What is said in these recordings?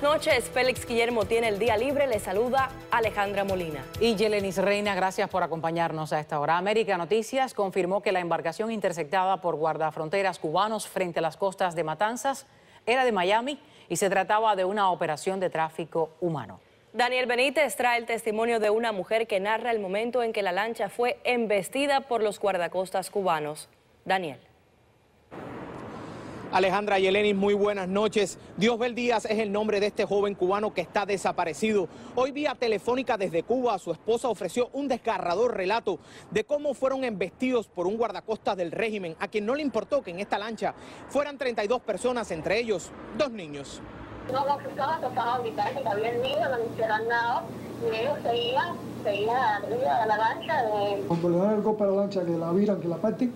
buenas noches. Félix Guillermo tiene el día libre. Le saluda Alejandra Molina. Y Yelenis Reina, gracias por acompañarnos a esta hora. América Noticias confirmó que la embarcación interceptada por guardafronteras cubanos frente a las costas de Matanzas era de Miami y se trataba de una operación de tráfico humano. Daniel Benítez trae el testimonio de una mujer que narra el momento en que la lancha fue embestida por los guardacostas cubanos. Daniel. Alejandra Yelenis, muy buenas noches. Diosbel Díaz es el nombre de este joven cubano que está desaparecido. Hoy vía telefónica desde Cuba, su esposa ofreció un desgarrador relato de cómo fueron embestidos por un guardacostas del régimen, a quien no le importó que en esta lancha fueran 32 personas, entre ellos dos niños. No, las personas empezaron a gritar que había niños, no hicieran nada, y ellos seguían, seguían arriba de la lancha. De... Cuando le dan el golpe a la lancha, que la viran, que la parten,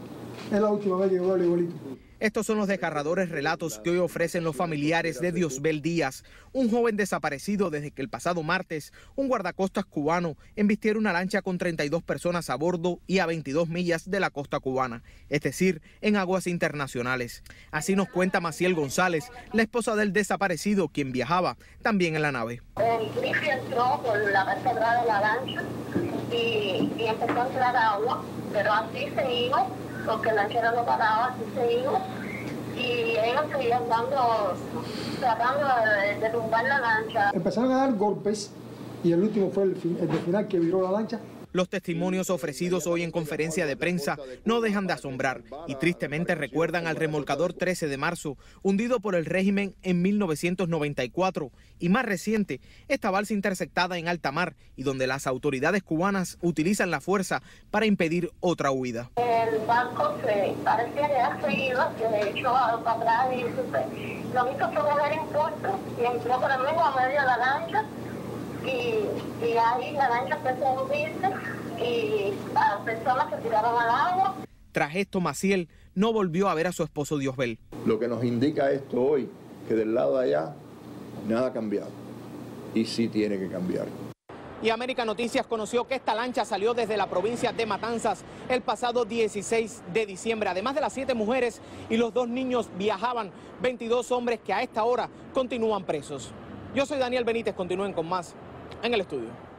es la última vez que veo el igualito. Estos son los desgarradores relatos que hoy ofrecen los familiares de Diosbel Díaz, un joven desaparecido desde que el pasado martes un guardacostas cubano embistiera una lancha con 32 personas a bordo y a 22 millas de la costa cubana, es decir, en aguas internacionales. Así nos cuenta Maciel González, la esposa del desaparecido, quien viajaba también en la nave. El entró por la vertebra de la lancha y, y empezó a entrar agua, pero así seguimos porque la lanchera no paraba, así seguimos. Y ellos seguían dando, tratando de derrumbar la lancha. Empezaron a dar golpes y el último fue el, el de final que viró la lancha. Los testimonios ofrecidos hoy en conferencia de prensa no dejan de asombrar y tristemente recuerdan al remolcador 13 de marzo, hundido por el régimen en 1994 y más reciente, esta balsa interceptada en alta mar y donde las autoridades cubanas utilizan la fuerza para impedir otra huida. El barco que ha seguido, para atrás y y entró por el mismo medio de la y, y ahí la lancha empezó a hundirse y las personas se tiraron al agua. Tras esto, Maciel no volvió a ver a su esposo Diosbel. Lo que nos indica esto hoy, que del lado de allá nada ha cambiado. Y sí tiene que cambiar. Y América Noticias conoció que esta lancha salió desde la provincia de Matanzas el pasado 16 de diciembre. Además de las siete mujeres y los dos niños, viajaban 22 hombres que a esta hora continúan presos. Yo soy Daniel Benítez, continúen con más en el estudio.